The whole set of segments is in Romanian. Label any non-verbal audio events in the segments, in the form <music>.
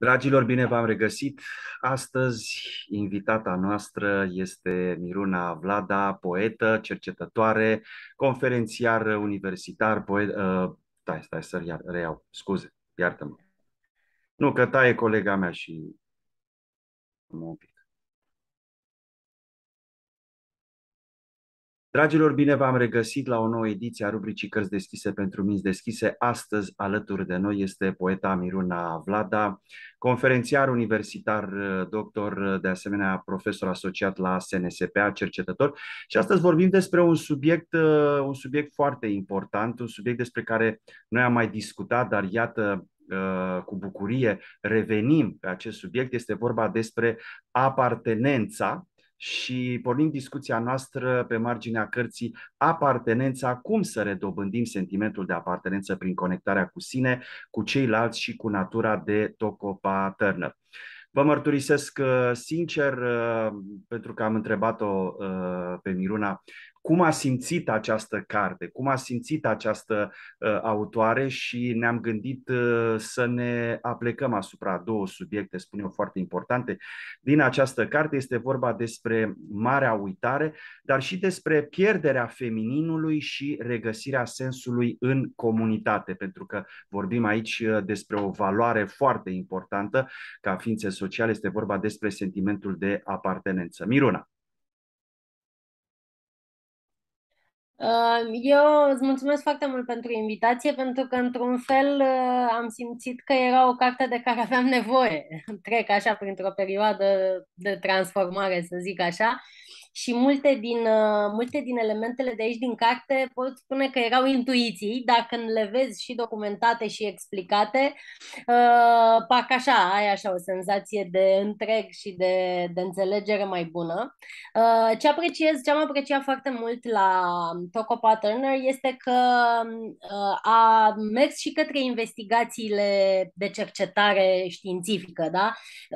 Dragilor, bine v-am regăsit. Astăzi, invitata noastră este Miruna Vlada, poetă, cercetătoare, conferențiar universitar, poet... Uh, stai, stai să iar, reiau, scuze, iartă-mă. Nu, că taie colega mea și... Dragilor, bine v-am regăsit la o nouă ediție a rubricii Cărți deschise pentru minți deschise. Astăzi, alături de noi, este poeta Miruna Vlada, conferențiar universitar, doctor, de asemenea profesor asociat la SNSPA, cercetător. Și astăzi vorbim despre un subiect, un subiect foarte important, un subiect despre care noi am mai discutat, dar iată, cu bucurie revenim pe acest subiect. Este vorba despre apartenența și pornim discuția noastră pe marginea cărții Apartenența, cum să redobândim sentimentul de apartenență prin conectarea cu sine, cu ceilalți și cu natura de Tocopa Turner. Vă mărturisesc uh, sincer, uh, pentru că am întrebat-o uh, pe Miruna, cum a simțit această carte, cum a simțit această uh, autoare și ne-am gândit uh, să ne aplecăm asupra două subiecte, spun eu, foarte importante. Din această carte este vorba despre marea uitare, dar și despre pierderea femininului și regăsirea sensului în comunitate, pentru că vorbim aici uh, despre o valoare foarte importantă ca ființe sociale, este vorba despre sentimentul de apartenență. Miruna. Eu îți mulțumesc foarte mult pentru invitație, pentru că, într-un fel, uh, am simțit că era o carte de care aveam nevoie. <laughs> Trec așa printr-o perioadă de transformare, să zic așa, și multe din, uh, multe din elementele de aici din carte pot spune că erau intuiții, dar când le vezi și documentate și explicate, uh, parcă așa, ai așa o senzație de întreg și de, de înțelegere mai bună. Uh, ce apreciez, ce am apreciat foarte mult la Toco Turner este că uh, a mers și către investigațiile de cercetare științifică, da?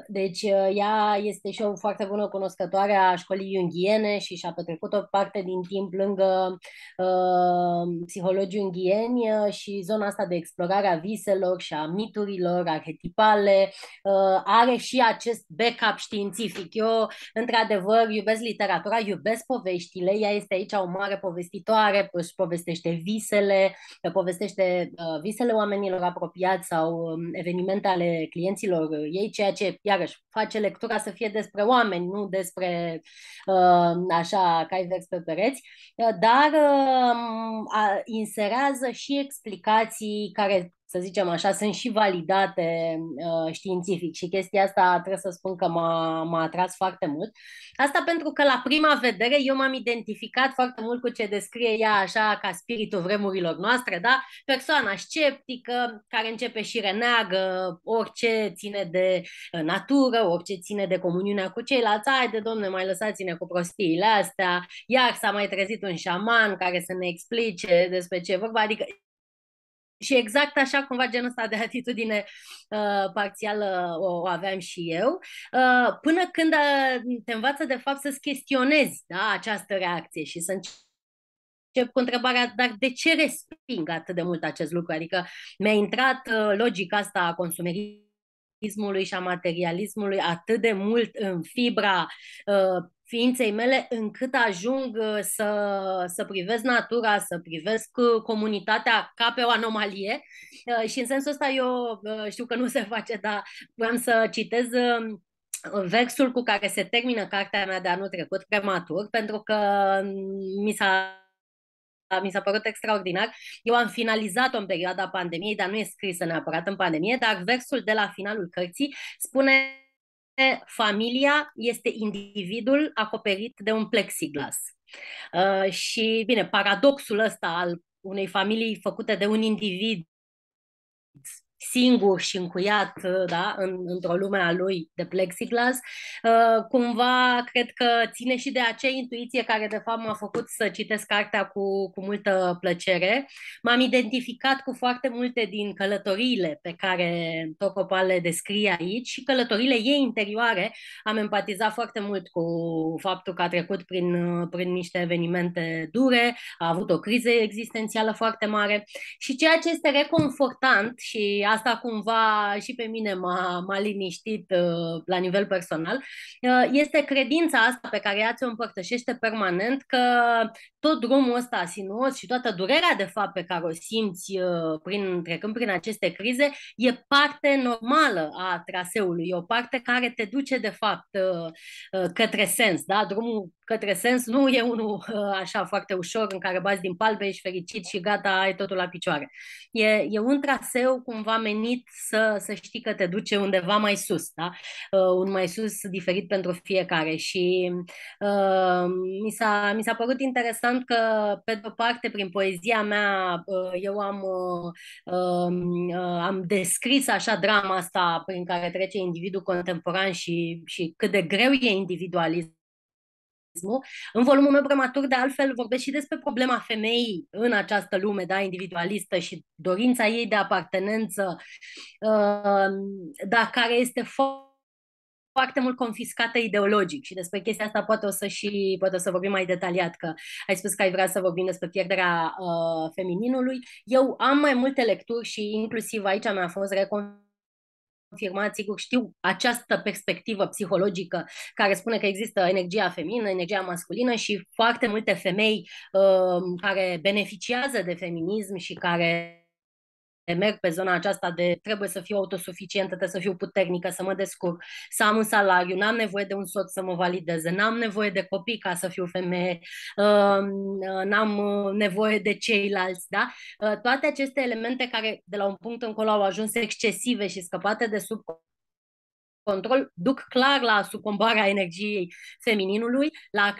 Deci uh, ea este și o foarte bună cunoscătoare a școlii Junghi junghiene și și-a petrecut o parte din timp lângă uh, psihologii junghieni uh, și zona asta de explorare a viselor și a miturilor arhetipale. Uh, are și acest backup științific. Eu, într-adevăr, iubesc literatura, iubesc poveștile. Ea este aici o mare povestitoare, își povestește visele, povestește uh, visele oamenilor apropiați sau um, evenimente ale clienților ei, ceea ce, iarăși, face lectura să fie despre oameni, nu despre uh, Uh, așa, cai vex pe pereți, uh, dar um, inserează și explicații care să zicem așa, sunt și validate uh, științific și chestia asta trebuie să spun că m-a, m-a atras foarte mult. Asta pentru că la prima vedere eu m-am identificat foarte mult cu ce descrie ea așa ca spiritul vremurilor noastre, da? Persoana sceptică care începe și reneagă orice ține de uh, natură, orice ține de comuniunea cu ceilalți. Hai de domne, mai lăsați-ne cu prostiile astea. Iar s-a mai trezit un șaman care să ne explice despre ce vorba. Adică și exact așa cumva genul ăsta de atitudine uh, parțială o, o aveam și eu, uh, până când uh, te învață de fapt să-ți chestionezi da, această reacție și să încep cu întrebarea, dar de ce resping atât de mult acest lucru? Adică mi-a intrat uh, logica asta a consumerismului și a materialismului atât de mult în fibra uh, ființei mele încât ajung uh, să, să privesc natura, să privesc uh, comunitatea ca pe o anomalie uh, și în sensul ăsta eu știu că nu se face, dar vreau să citez um, versul cu care se termină cartea mea de anul trecut, prematur, pentru că um, mi s-a mi s-a părut extraordinar. Eu am finalizat-o în perioada pandemiei, dar nu e scrisă neapărat în pandemie, dar versul de la finalul cărții spune familia este individul acoperit de un plexiglas. Uh, și, bine, paradoxul ăsta al unei familii făcute de un individ singur și încuiat da, în, într-o lume a lui de plexiglas, uh, cumva cred că ține și de acea intuiție care de fapt m-a făcut să citesc cartea cu, cu multă plăcere. M-am identificat cu foarte multe din călătoriile pe care Tocopal le descrie aici și călătoriile ei interioare. Am empatizat foarte mult cu faptul că a trecut prin, prin niște evenimente dure, a avut o criză existențială foarte mare și ceea ce este reconfortant și asta cumva și pe mine m-a, m-a liniștit uh, la nivel personal, uh, este credința asta pe care ea ți-o împărtășește permanent că tot drumul ăsta sinuos și toată durerea de fapt pe care o simți uh, prin, trecând prin aceste crize e parte normală a traseului, e o parte care te duce de fapt uh, uh, către sens, da? Drumul către sens nu e unul așa foarte ușor în care bați din palbe, ești fericit și gata, ai totul la picioare. E, e un traseu cumva menit să, să știi că te duce undeva mai sus, da? un mai sus diferit pentru fiecare și uh, mi, s-a, mi s-a părut interesant interesant că, pe de-o parte, prin poezia mea, uh, eu am, uh, um, uh, am descris așa drama asta prin care trece individul contemporan și, și cât de greu e individualism în volumul meu prematur, de altfel, vorbesc și despre problema femeii în această lume da, individualistă și dorința ei de apartenență, dar care este foarte foarte mult confiscată ideologic și despre chestia asta poate o să și poate o să vorbim mai detaliat, că ai spus că ai vrea să vorbim despre pierderea uh, femininului. Eu am mai multe lecturi și inclusiv aici mi-a fost reconfirmat, sigur, știu această perspectivă psihologică care spune că există energia feminină, energia masculină și foarte multe femei uh, care beneficiază de feminism și care merg pe zona aceasta de trebuie să fiu autosuficientă, trebuie să fiu puternică, să mă descurc, să am un salariu, n-am nevoie de un soț să mă valideze, n-am nevoie de copii ca să fiu femeie, um, n-am uh, nevoie de ceilalți, da? Uh, toate aceste elemente care de la un punct încolo au ajuns excesive și scăpate de sub control, duc clar la sucombarea energiei femininului, la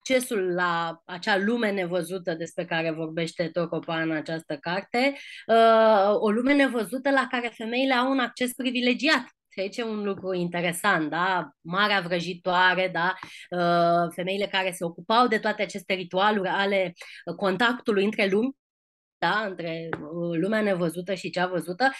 accesul la acea lume nevăzută despre care vorbește Tocopa în această carte, uh, o lume nevăzută la care femeile au un acces privilegiat. Și aici e un lucru interesant, da? Marea vrăjitoare, da? Uh, femeile care se ocupau de toate aceste ritualuri ale contactului între lumi, da? între uh, lumea nevăzută și cea văzută,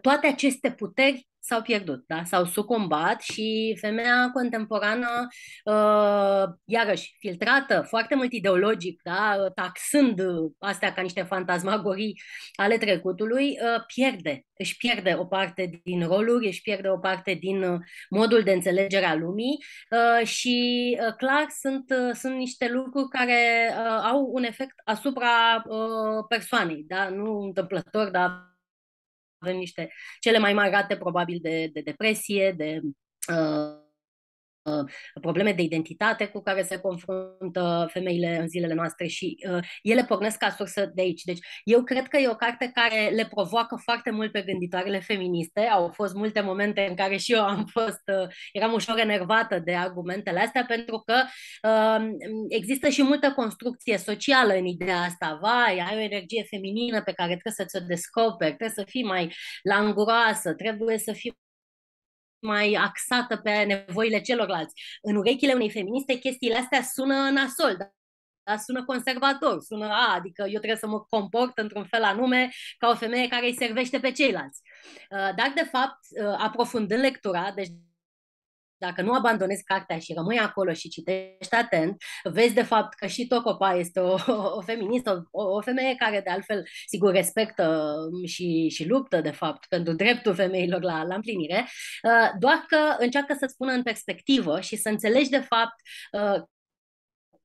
toate aceste puteri s-au pierdut, da? s-au sucumbat și femeia contemporană, uh, iarăși, filtrată foarte mult ideologic, da? taxând astea ca niște fantasmagorii ale trecutului, uh, pierde, își pierde o parte din roluri, își pierde o parte din uh, modul de înțelegere a lumii uh, și, uh, clar, sunt, uh, sunt niște lucruri care uh, au un efect asupra uh, persoanei, da? nu întâmplător, dar avem niște cele mai mari rate probabil de, de depresie, de uh, uh, probleme de identitate cu care se confruntă femeile în zilele noastre și uh, ele pornesc ca sursă de aici. Deci eu cred că e o carte care le provoacă foarte mult pe gânditoarele feministe. Au fost multe momente în care și eu am fost, uh, eram ușor enervată de argumentele astea pentru că uh, există și multă construcție socială în ideea asta. Vai, ai o energie feminină pe care trebuie să ți-o descoperi, trebuie să fii mai languroasă, trebuie să fii mai axată pe nevoile celorlalți. În urechile unei feministe chestiile astea sună nasol, da? da? sună conservator, sună, a, adică eu trebuie să mă comport într-un fel anume ca o femeie care îi servește pe ceilalți. Uh, dar, de fapt, uh, aprofundând lectura, deci dacă nu abandonezi cartea și rămâi acolo și citești atent, vezi de fapt că și Tocopa este o, o feministă, o, o femeie care de altfel, sigur, respectă și, și luptă de fapt pentru dreptul femeilor la, la împlinire, uh, doar că încearcă să spună în perspectivă și să înțelegi de fapt uh,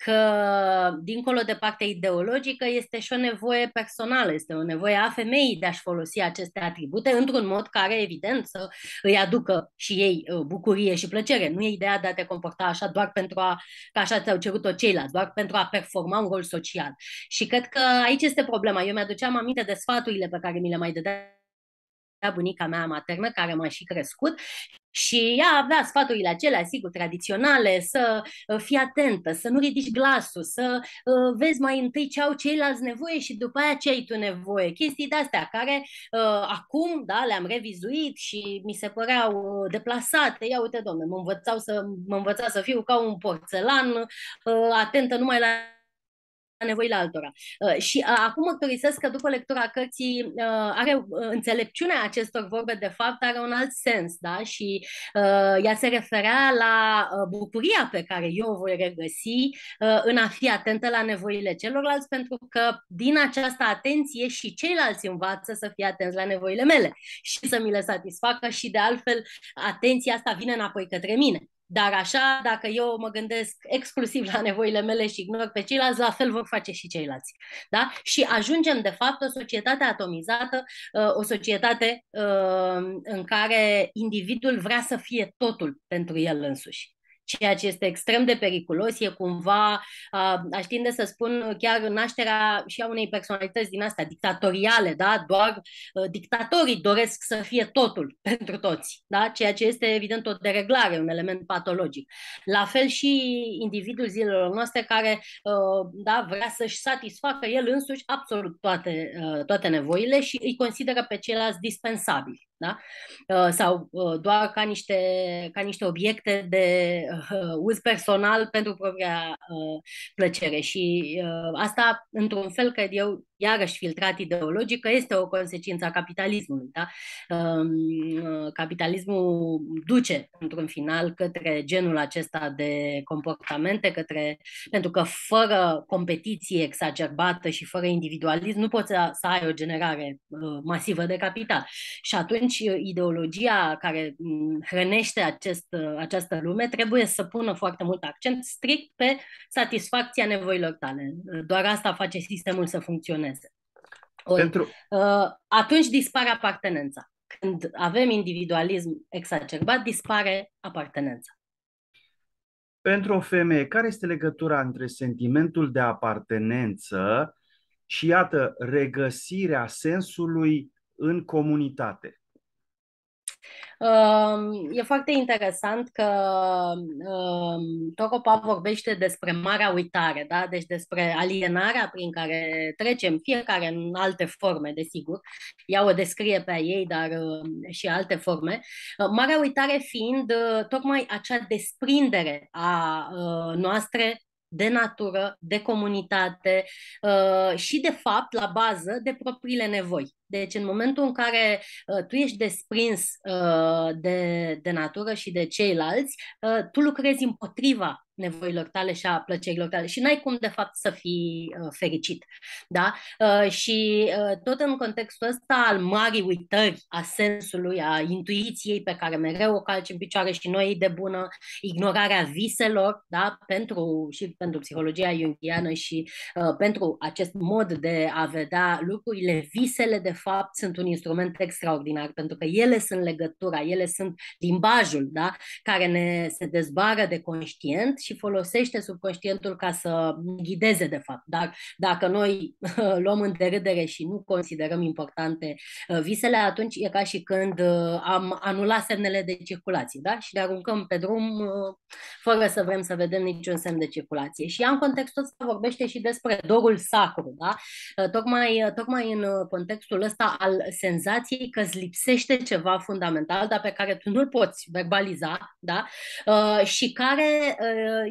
că, dincolo de partea ideologică, este și o nevoie personală, este o nevoie a femeii de a-și folosi aceste atribute într-un mod care, evident, să îi aducă și ei uh, bucurie și plăcere. Nu e ideea de a te comporta așa doar pentru a, că așa ți-au cerut-o ceilalți, doar pentru a performa un rol social. Și cred că aici este problema. Eu mi-aduceam aminte de sfaturile pe care mi le mai dădea bunica mea maternă, care m-a și crescut, și ea avea sfaturile acelea, sigur, tradiționale, să uh, fii atentă, să nu ridici glasul, să uh, vezi mai întâi ce au ceilalți nevoie și după aia ce ai tu nevoie. Chestii de-astea care uh, acum, da, le-am revizuit și mi se păreau uh, deplasate. Ia uite, domne, mă învățau să, mă învăța să fiu ca un porțelan, uh, atentă numai la nevoile altora. Uh, și uh, acum mărturisesc că după lectura cărții uh, are uh, înțelepciunea acestor vorbe, de fapt, are un alt sens, da? Și uh, ea se referea la uh, bucuria pe care eu o voi regăsi uh, în a fi atentă la nevoile celorlalți, pentru că din această atenție și ceilalți învață să fie atenți la nevoile mele și să mi le satisfacă și de altfel atenția asta vine înapoi către mine. Dar așa, dacă eu mă gândesc exclusiv la nevoile mele și ignor pe ceilalți, la fel vor face și ceilalți. Da? Și ajungem, de fapt, o societate atomizată, uh, o societate uh, în care individul vrea să fie totul pentru el însuși ceea ce este extrem de periculos, e cumva, aș știnde să spun, chiar nașterea și a unei personalități din astea dictatoriale, da? doar dictatorii doresc să fie totul <laughs> pentru toți, da? ceea ce este evident o dereglare, un element patologic. La fel și individul zilelor noastre care da, vrea să-și satisfacă el însuși absolut toate, toate nevoile și îi consideră pe ceilalți dispensabili da? Uh, sau uh, doar ca niște, ca niște obiecte de uh, uz personal pentru propria plăcere. Și asta, într-un fel, cred eu, iarăși filtrat ideologic, că este o consecință a capitalismului. Da? Um, capitalismul duce, într-un final, către genul acesta de comportamente, către... pentru că fără competiție exacerbată și fără individualism nu poți să, să ai o generare masivă de capital. Și atunci atunci ideologia care mm, hrănește acest, această lume trebuie să pună foarte mult accent strict pe satisfacția nevoilor tale. Doar asta face sistemul să funcționeze. Ori, Pentru... Uh, atunci dispare apartenența. Când avem individualism exacerbat, dispare apartenența. Pentru o femeie, care este legătura între sentimentul de apartenență și, iată, regăsirea sensului în comunitate? E foarte interesant că Tocopa vorbește despre marea uitare, da? deci despre alienarea prin care trecem, fiecare în alte forme, desigur. Ea o descrie pe ei, dar și alte forme. Marea uitare fiind tocmai acea desprindere a noastre de natură, de comunitate și, de fapt, la bază, de propriile nevoi. Deci în momentul în care uh, tu ești desprins uh, de, de natură și de ceilalți, uh, tu lucrezi împotriva nevoilor tale și a plăcerilor tale și n-ai cum de fapt să fii uh, fericit. Da? Uh, și uh, tot în contextul ăsta al marii uitări a sensului, a intuiției pe care mereu o calci în picioare și noi de bună, ignorarea viselor, da? pentru, și pentru psihologia jungiană și uh, pentru acest mod de a vedea lucrurile, visele de fapt sunt un instrument extraordinar pentru că ele sunt legătura, ele sunt limbajul da? care ne se dezbară de conștient și folosește subconștientul ca să ghideze, de fapt. Dar dacă noi <laughs> luăm în derâdere și nu considerăm importante uh, visele, atunci e ca și când uh, am anulat semnele de circulație, da? Și le aruncăm pe drum uh, fără să vrem să vedem niciun semn de circulație. Și ea în contextul ăsta vorbește și despre dorul sacru, da? Tocmai, tocmai în contextul ăsta al senzației că îți lipsește ceva fundamental, dar pe care tu nu-l poți verbaliza, da? Și care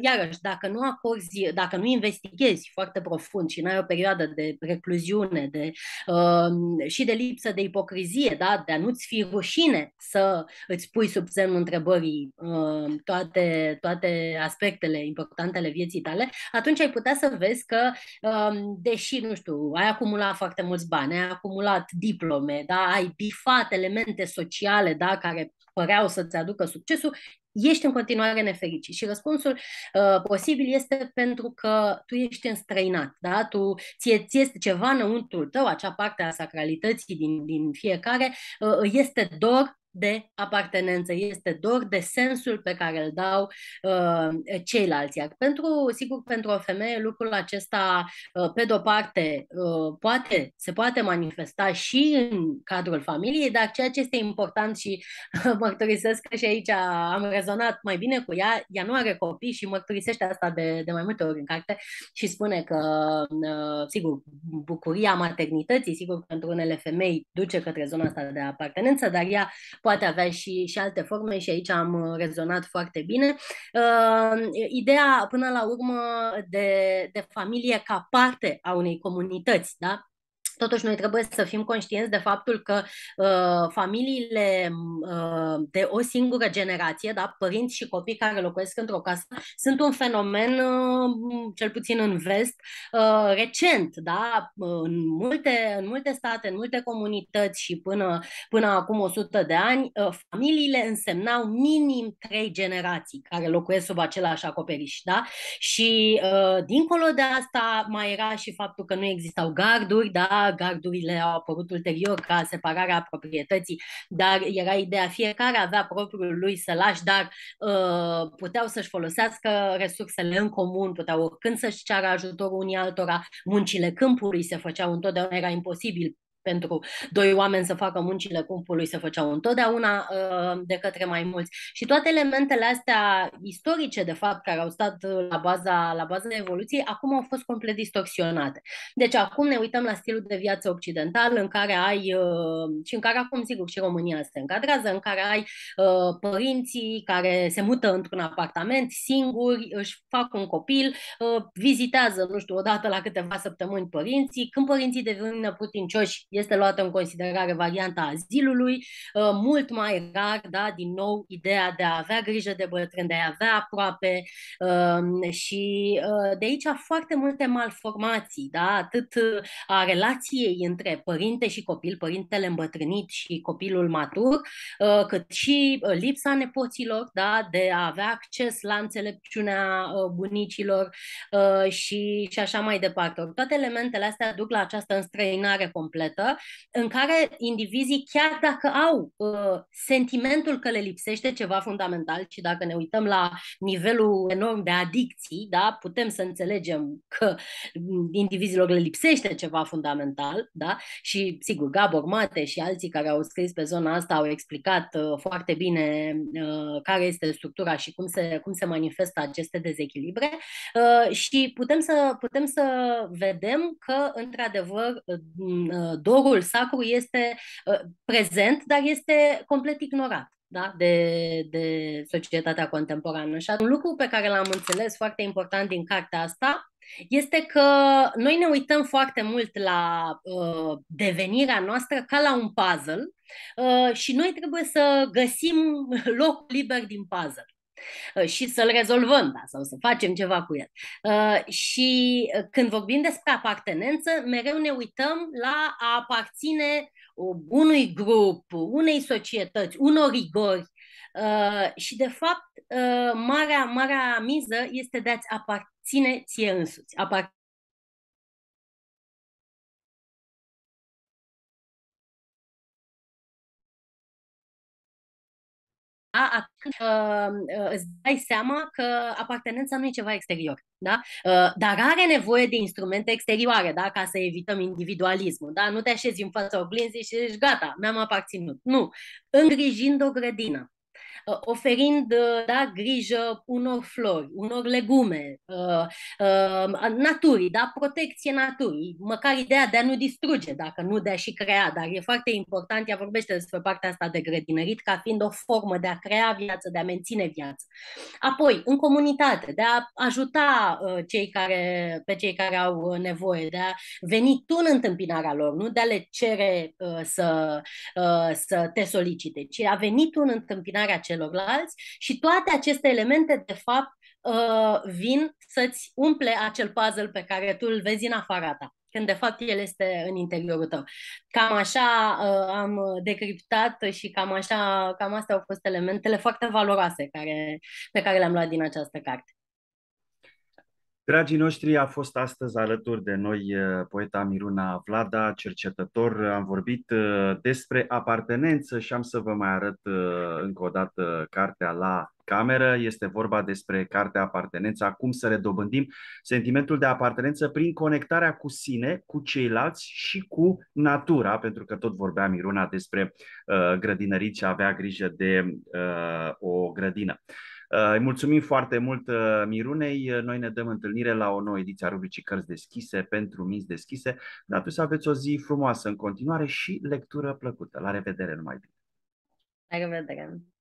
iarăși, dacă nu acorzi, dacă nu investighezi foarte profund și nu ai o perioadă de recluziune de, uh, și de lipsă de ipocrizie, da? de a nu-ți fi rușine să îți pui sub semnul întrebării uh, toate, toate aspectele importante ale vieții tale, atunci ai putea să vezi că, uh, deși, nu știu, ai acumulat foarte mulți bani, ai acumulat diplome, da? ai bifat elemente sociale da? care păreau să-ți aducă succesul, ești în continuare nefericit. Și răspunsul uh, posibil este pentru că tu ești înstrăinat, da? Tu, ție, ție este ceva înăuntru tău, acea parte a sacralității din, din fiecare, uh, este dor de apartenență, este dor de sensul pe care îl dau uh, ceilalți. Iar pentru, sigur, pentru o femeie lucrul acesta, uh, pe de-o parte, uh, poate, se poate manifesta și în cadrul familiei, dar ceea ce este important și uh, <laughs> mărturisesc că și aici am rezonat mai bine cu ea, ea nu are copii și mărturisește asta de, de mai multe ori în carte și spune că, uh, sigur, bucuria maternității, sigur, pentru unele femei duce către zona asta de apartenență, dar ea poate avea și, și alte forme și aici am rezonat foarte bine. Uh, ideea, până la urmă, de, de familie ca parte a unei comunități, da? Totuși, noi trebuie să fim conștienți de faptul că uh, familiile uh, de o singură generație, da, părinți și copii care locuiesc într-o casă, sunt un fenomen, uh, cel puțin în vest, uh, recent. Da? În, multe, în multe state, în multe comunități și până, până acum 100 de ani, uh, familiile însemnau minim trei generații care locuiesc sub același acoperiș. Da? Și uh, dincolo de asta mai era și faptul că nu existau garduri, da? Gardurile au apărut ulterior ca separarea proprietății, dar era ideea fiecare avea propriul lui sălaș, dar uh, puteau să-și folosească resursele în comun, puteau oricând să-și ceară ajutorul unii altora, muncile câmpului se făceau întotdeauna, era imposibil pentru doi oameni să facă muncile cumpului se făceau întotdeauna uh, de către mai mulți. Și toate elementele astea istorice, de fapt, care au stat la baza, la baza evoluției, acum au fost complet distorsionate. Deci acum ne uităm la stilul de viață occidental în care ai, uh, și în care acum, sigur, și România se încadrează, în care ai uh, părinții care se mută într-un apartament singuri, își fac un copil, vizitează, nu știu, odată la câteva săptămâni părinții, când părinții devin năputincioși, este luată în considerare varianta azilului, uh, mult mai rar, da, din nou, ideea de a avea grijă de bătrâni, de a avea aproape um, și uh, de aici foarte multe malformații, da, atât a relației între părinte și copil, părintele îmbătrânit și copilul matur, uh, cât și lipsa nepoților, da, de a avea acces la înțelepciunea bunicilor și, și așa mai departe. Toate elementele astea duc la această înstrăinare completă viață în care indivizii, chiar dacă au uh, sentimentul că le lipsește ceva fundamental, și dacă ne uităm la nivelul enorm de adicții, da, putem să înțelegem că indivizilor le lipsește ceva fundamental, da, și sigur, Gabor Mate și alții care au scris pe zona asta au explicat uh, foarte bine uh, care este structura și cum se, cum se manifestă aceste dezechilibre uh, și putem să, putem să vedem că, într-adevăr, uh, dorul sacru este uh, prezent, dar este complet ignorat da? de, de societatea contemporană. Și un lucru pe care l-am înțeles foarte important din cartea asta este că noi ne uităm foarte mult la uh, devenirea noastră ca la un puzzle uh, și noi trebuie să găsim loc liber din puzzle. <laughs> Uh, și să-l rezolvăm, da, sau să facem ceva cu el. Uh, și uh, când vorbim despre apartenență, mereu ne uităm la a aparține unui grup, unei societăți, unor rigori. Și, de fapt, marea, marea miză este de a-ți aparține ție însuți. Apar- atunci uh, uh, îți dai seama că apartenența nu e ceva exterior. Da? Uh, dar are nevoie de instrumente exterioare da? ca să evităm individualismul. Da? Nu te așezi în fața oglinzii și zici, gata, mi-am aparținut. Nu. Îngrijind o grădină, Uh, oferind uh, da, grijă unor flori, unor legume, uh, naturii, da, protecție naturii, măcar ideea de a nu distruge, dacă nu de a și crea, dar e foarte important, ea vorbește despre partea asta de grădinărit ca fiind o formă de a crea viață, de a menține viață. Apoi, în comunitate, de a ajuta cei care, pe cei care au nevoie, de a veni tu în întâmpinarea lor, nu de a le cere să, să te solicite, ci a venit tu în întâmpinarea celor celorlalți și toate aceste elemente, de fapt, uh, vin să-ți umple acel puzzle pe care tu îl vezi în afara ta când de fapt el este în interiorul tău. Cam așa uh, am decriptat și cam așa, cam astea au fost elementele foarte valoroase care, pe care le-am luat din această carte. Dragii noștri, a fost astăzi alături de noi uh, poeta Miruna Vlada, cercetător. Am vorbit uh, despre apartenență și am să vă mai arăt uh, încă o dată cartea la cameră. Este vorba despre cartea apartenență, cum să redobândim sentimentul de apartenență prin conectarea cu sine, cu ceilalți și cu natura, pentru că tot vorbea Miruna despre uh, grădinărit și avea grijă de uh, o grădină. Uh, îi mulțumim foarte mult uh, Mirunei. Uh, noi ne dăm întâlnire la o nouă ediție a rubricii Cărți deschise pentru minți deschise. Dar să aveți o zi frumoasă în continuare și lectură plăcută. La revedere, numai bine! La revedere!